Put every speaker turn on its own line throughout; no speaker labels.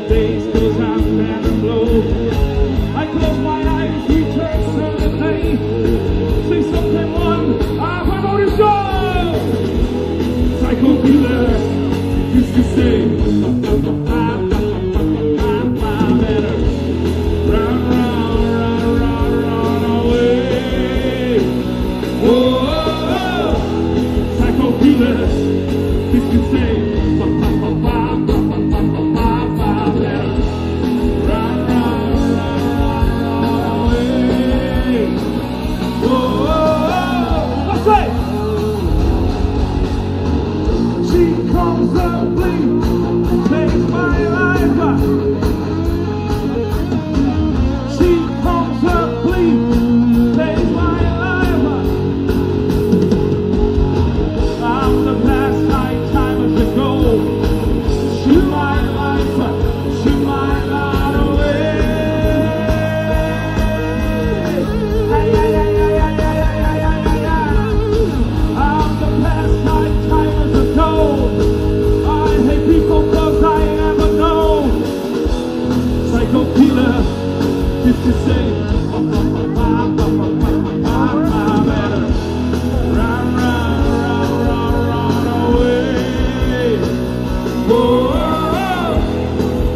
tens meus amigos.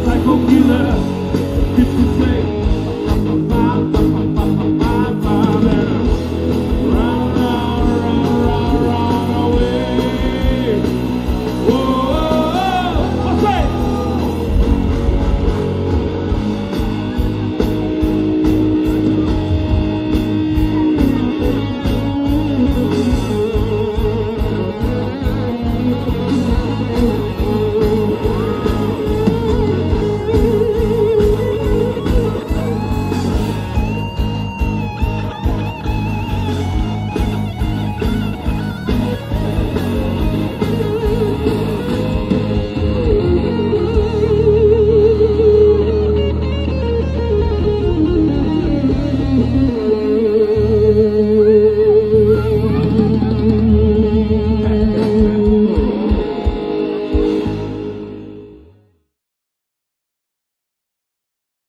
Psycho killer, it's the same.